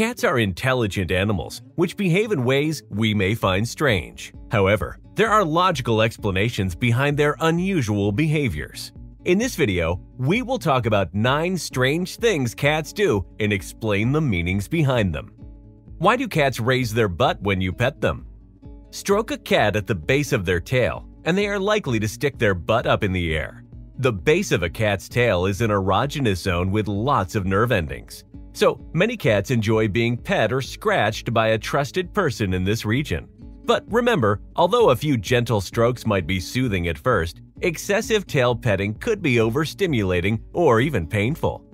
Cats are intelligent animals, which behave in ways we may find strange. However, there are logical explanations behind their unusual behaviors. In this video, we will talk about 9 strange things cats do and explain the meanings behind them. Why do cats raise their butt when you pet them? Stroke a cat at the base of their tail, and they are likely to stick their butt up in the air. The base of a cat's tail is an erogenous zone with lots of nerve endings. So, many cats enjoy being pet or scratched by a trusted person in this region. But remember, although a few gentle strokes might be soothing at first, excessive tail petting could be overstimulating or even painful.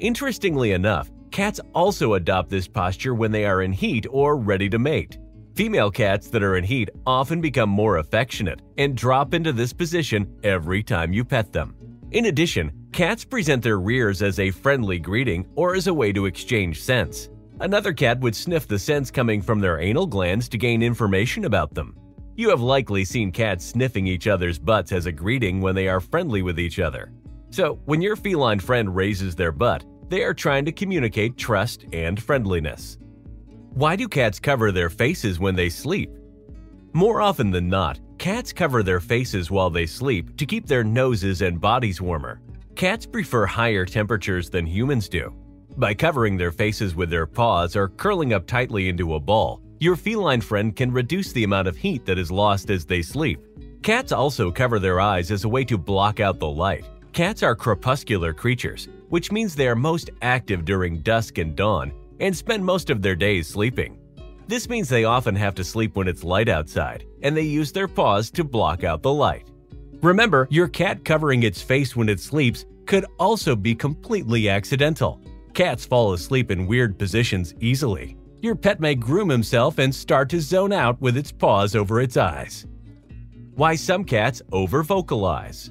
Interestingly enough, cats also adopt this posture when they are in heat or ready to mate. Female cats that are in heat often become more affectionate and drop into this position every time you pet them. In addition, cats present their rears as a friendly greeting or as a way to exchange scents. Another cat would sniff the scents coming from their anal glands to gain information about them. You have likely seen cats sniffing each other's butts as a greeting when they are friendly with each other. So, when your feline friend raises their butt, they are trying to communicate trust and friendliness. Why do cats cover their faces when they sleep? More often than not, cats cover their faces while they sleep to keep their noses and bodies warmer. Cats prefer higher temperatures than humans do. By covering their faces with their paws or curling up tightly into a ball, your feline friend can reduce the amount of heat that is lost as they sleep. Cats also cover their eyes as a way to block out the light. Cats are crepuscular creatures, which means they are most active during dusk and dawn and spend most of their days sleeping. This means they often have to sleep when it's light outside, and they use their paws to block out the light. Remember, your cat covering its face when it sleeps could also be completely accidental. Cats fall asleep in weird positions easily. Your pet may groom himself and start to zone out with its paws over its eyes. Why some cats over-vocalize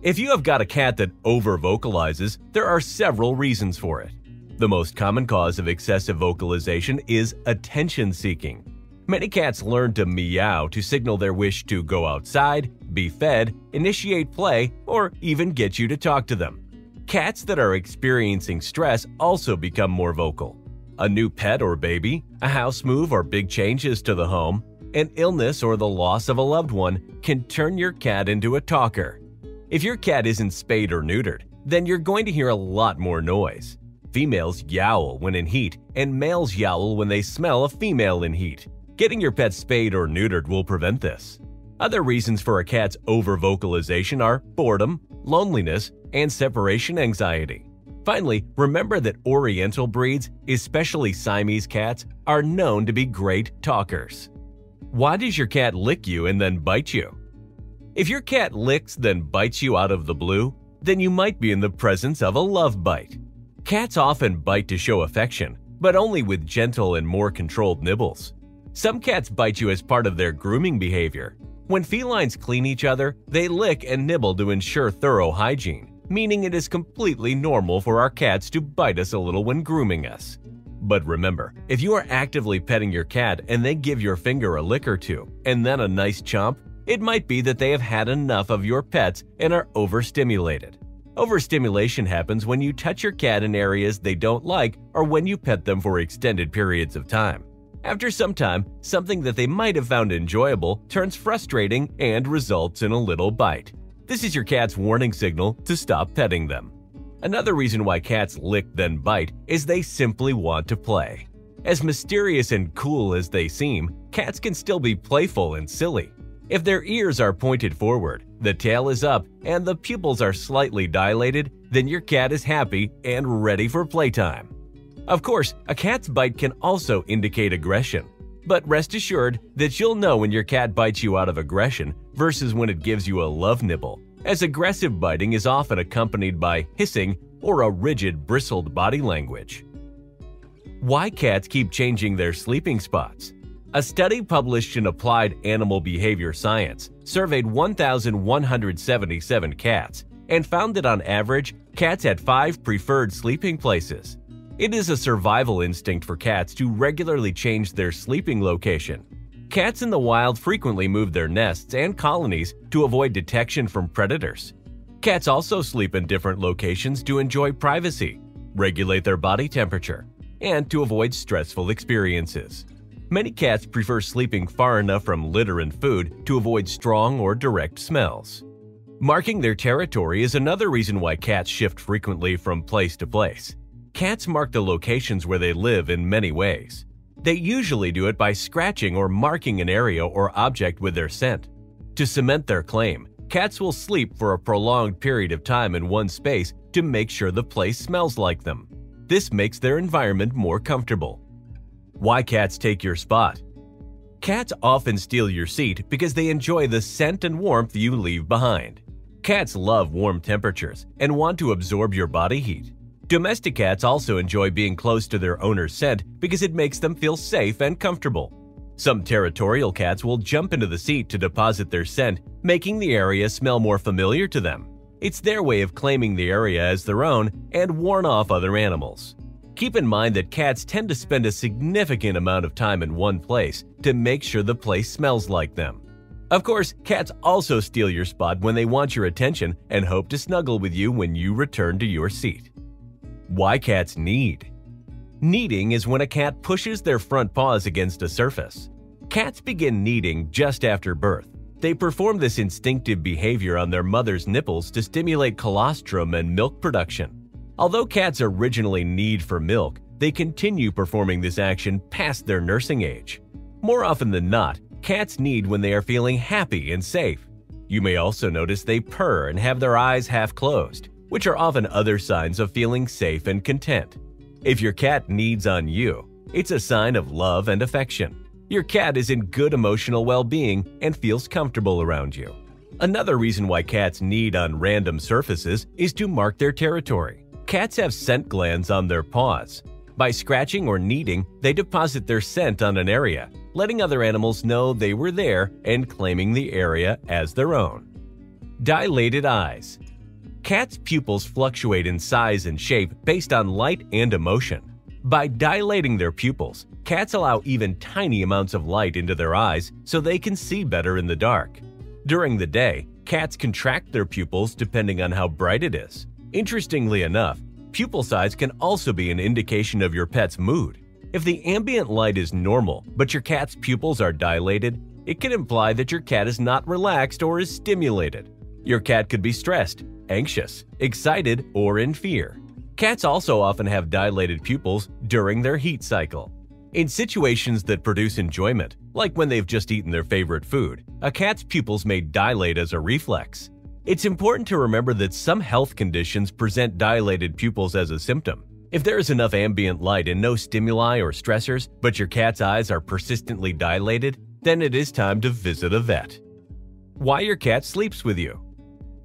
If you have got a cat that over-vocalizes, there are several reasons for it. The most common cause of excessive vocalization is attention seeking. Many cats learn to meow to signal their wish to go outside, be fed, initiate play, or even get you to talk to them. Cats that are experiencing stress also become more vocal. A new pet or baby, a house move or big changes to the home, an illness or the loss of a loved one can turn your cat into a talker. If your cat isn't spayed or neutered, then you're going to hear a lot more noise. Females yowl when in heat, and males yowl when they smell a female in heat. Getting your pet spayed or neutered will prevent this. Other reasons for a cat's over-vocalization are boredom, loneliness, and separation anxiety. Finally, remember that Oriental breeds, especially Siamese cats, are known to be great talkers. Why does your cat lick you and then bite you? If your cat licks then bites you out of the blue, then you might be in the presence of a love bite. Cats often bite to show affection, but only with gentle and more controlled nibbles. Some cats bite you as part of their grooming behavior. When felines clean each other, they lick and nibble to ensure thorough hygiene, meaning it is completely normal for our cats to bite us a little when grooming us. But remember, if you are actively petting your cat and they give your finger a lick or two, and then a nice chomp, it might be that they have had enough of your pets and are overstimulated. Overstimulation happens when you touch your cat in areas they don't like or when you pet them for extended periods of time. After some time, something that they might have found enjoyable turns frustrating and results in a little bite. This is your cat's warning signal to stop petting them. Another reason why cats lick then bite is they simply want to play. As mysterious and cool as they seem, cats can still be playful and silly. If their ears are pointed forward, the tail is up, and the pupils are slightly dilated, then your cat is happy and ready for playtime. Of course, a cat's bite can also indicate aggression. But rest assured that you'll know when your cat bites you out of aggression versus when it gives you a love nibble, as aggressive biting is often accompanied by hissing or a rigid, bristled body language. Why cats keep changing their sleeping spots? A study published in Applied Animal Behavior Science surveyed 1,177 cats and found that on average, cats had five preferred sleeping places. It is a survival instinct for cats to regularly change their sleeping location. Cats in the wild frequently move their nests and colonies to avoid detection from predators. Cats also sleep in different locations to enjoy privacy, regulate their body temperature, and to avoid stressful experiences. Many cats prefer sleeping far enough from litter and food to avoid strong or direct smells. Marking their territory is another reason why cats shift frequently from place to place. Cats mark the locations where they live in many ways. They usually do it by scratching or marking an area or object with their scent. To cement their claim, cats will sleep for a prolonged period of time in one space to make sure the place smells like them. This makes their environment more comfortable. Why cats take your spot? Cats often steal your seat because they enjoy the scent and warmth you leave behind. Cats love warm temperatures and want to absorb your body heat. Domestic cats also enjoy being close to their owner's scent because it makes them feel safe and comfortable. Some territorial cats will jump into the seat to deposit their scent, making the area smell more familiar to them. It's their way of claiming the area as their own and warn off other animals. Keep in mind that cats tend to spend a significant amount of time in one place to make sure the place smells like them. Of course, cats also steal your spot when they want your attention and hope to snuggle with you when you return to your seat. Why cats knead? Kneading is when a cat pushes their front paws against a surface. Cats begin kneading just after birth. They perform this instinctive behavior on their mother's nipples to stimulate colostrum and milk production. Although cats originally knead for milk, they continue performing this action past their nursing age. More often than not, cats knead when they are feeling happy and safe. You may also notice they purr and have their eyes half closed, which are often other signs of feeling safe and content. If your cat kneads on you, it's a sign of love and affection. Your cat is in good emotional well-being and feels comfortable around you. Another reason why cats knead on random surfaces is to mark their territory. Cats have scent glands on their paws. By scratching or kneading, they deposit their scent on an area, letting other animals know they were there and claiming the area as their own. Dilated eyes. Cats' pupils fluctuate in size and shape based on light and emotion. By dilating their pupils, cats allow even tiny amounts of light into their eyes so they can see better in the dark. During the day, cats contract their pupils depending on how bright it is. Interestingly enough, pupil size can also be an indication of your pet's mood. If the ambient light is normal, but your cat's pupils are dilated, it can imply that your cat is not relaxed or is stimulated. Your cat could be stressed, anxious, excited, or in fear. Cats also often have dilated pupils during their heat cycle. In situations that produce enjoyment, like when they've just eaten their favorite food, a cat's pupils may dilate as a reflex. It's important to remember that some health conditions present dilated pupils as a symptom. If there is enough ambient light and no stimuli or stressors, but your cat's eyes are persistently dilated, then it is time to visit a vet. Why your cat sleeps with you.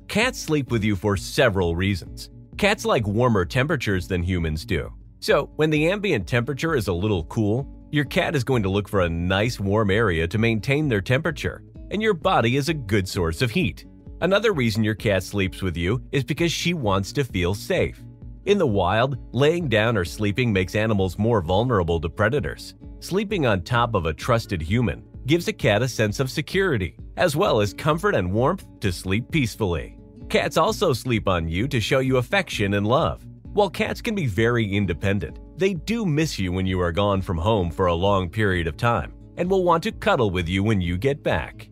Cats sleep with you for several reasons. Cats like warmer temperatures than humans do. So, when the ambient temperature is a little cool, your cat is going to look for a nice warm area to maintain their temperature, and your body is a good source of heat. Another reason your cat sleeps with you is because she wants to feel safe. In the wild, laying down or sleeping makes animals more vulnerable to predators. Sleeping on top of a trusted human gives a cat a sense of security, as well as comfort and warmth to sleep peacefully. Cats also sleep on you to show you affection and love. While cats can be very independent, they do miss you when you are gone from home for a long period of time and will want to cuddle with you when you get back.